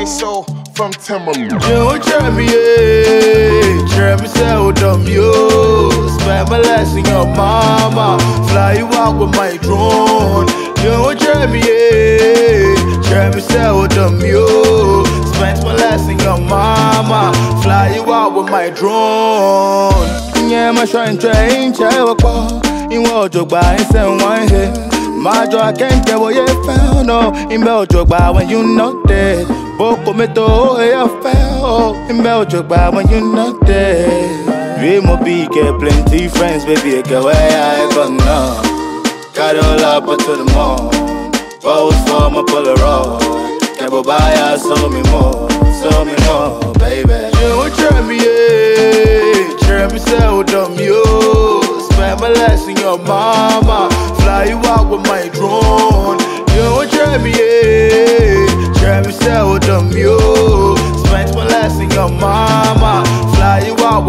KaySo from Timberland. You try me, yeah. Say, oh, dumb, yo. Spend my last in your mama. Fly you out with my drone. You try me, yeah. Say, oh, dumb, yo. Spend my last in your mama. Fly you out with my drone. Yeah, my shrine train, walk Ìwọ òjògbà ẹsẹ̀ wọn he. Máa jọ akẹ́kẹ́ wo yẹ fẹ́ ọ̀nà. Ìbẹ̀ òjògbà when you not there. Boko me to ya fell In Belgium when you not there We mo be get plenty friends baby get where I go now Got all up to the mall Pose for my Polaroid Can't buy ya show me more Show me more baby. You would try me yeah Try me say oh dumb yo Spend my last in your mama. Fly you out with my drone. You would try me yeah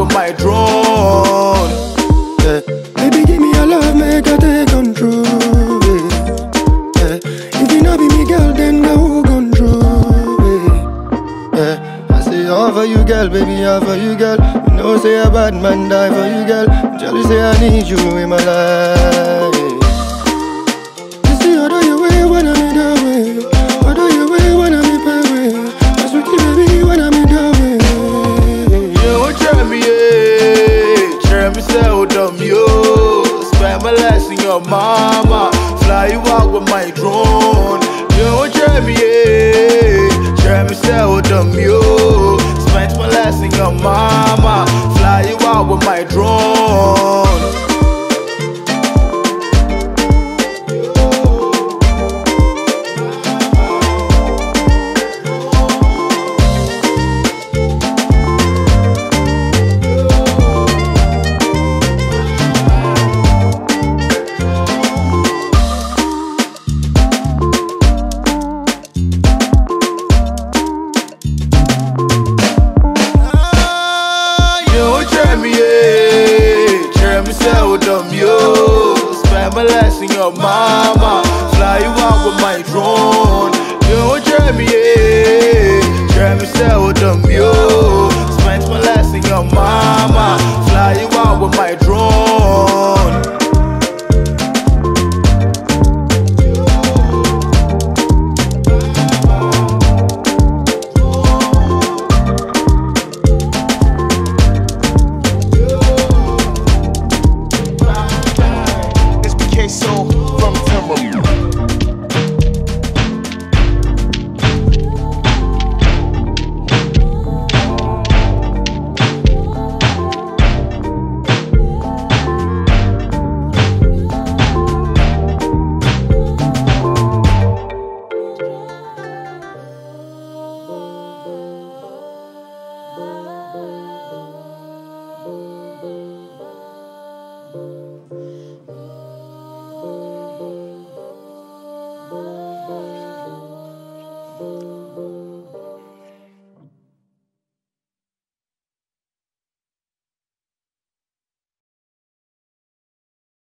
with my drone Yeah. Baby, give me your love, make I take control. Yeah. Yeah. If you know be me girl, then go control. Yeah. Yeah. I say all for you, girl, baby, all for you, girl. You know, say a bad man die for you, girl. Jelly say I need you in my life. Your mama. Fly you out with my drone. You me, yeah. Me, say, oh, dumb, yo. Spend my last in your mama. Fly you out with my drone. You Thank